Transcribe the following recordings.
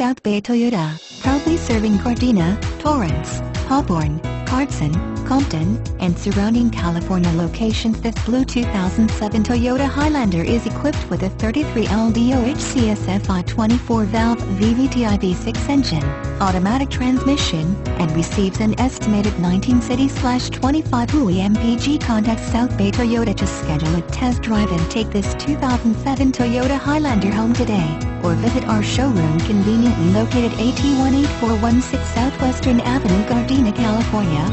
South Bay Toyota, proudly serving Gardena, Torrance, Hawthorne, Carson, Compton, and surrounding California locations this blue 2007 Toyota Highlander is equipped with a 33 L DOHC SFI 24-valve VVTi V6 engine, automatic transmission, and receives an estimated 19 city-25 UI MPG. Contact South Bay Toyota to schedule a test drive and take this 2007 Toyota Highlander home today, or visit our showroom conveniently located AT 18416 Southwestern Avenue Gardena, California,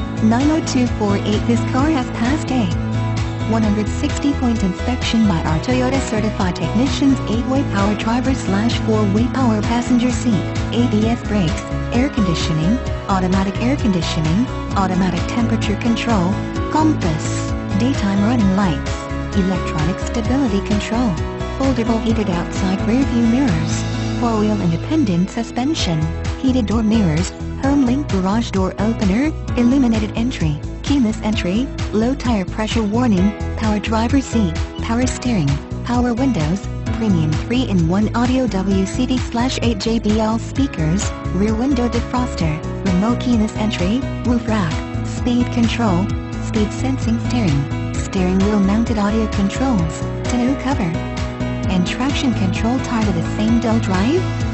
oh 90248 This car has passed a. 160-point inspection by our Toyota certified technicians 8-way power driver slash 4-way power passenger seat, ABS brakes, air conditioning, automatic air conditioning, automatic temperature control, compass, daytime running lights, electronic stability control, foldable heated outside rear view mirrors, 4-wheel independent suspension, heated door mirrors, HomeLink garage door opener, illuminated entry, keyless entry, low tire pressure warning, power driver seat, power steering, power windows, premium 3-in-1 audio WCD slash 8 JBL speakers, rear window defroster, remote keyless entry, roof rack, speed control, speed sensing steering, steering wheel mounted audio controls, tonneau cover, and traction control tied to the same dull drive?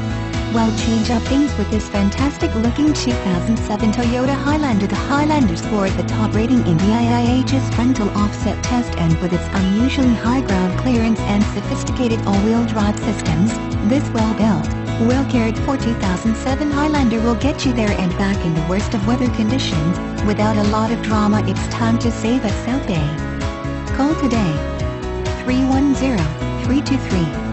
Well change up things with this fantastic looking 2007 Toyota Highlander. The Highlander scored the top rating in the IIHS frontal offset test and with its unusually high ground clearance and sophisticated all-wheel drive systems, this well-built, well-cared for 2007 Highlander will get you there and back in the worst of weather conditions, without a lot of drama it's time to save at South Bay. Call today. 310-323-7800